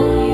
you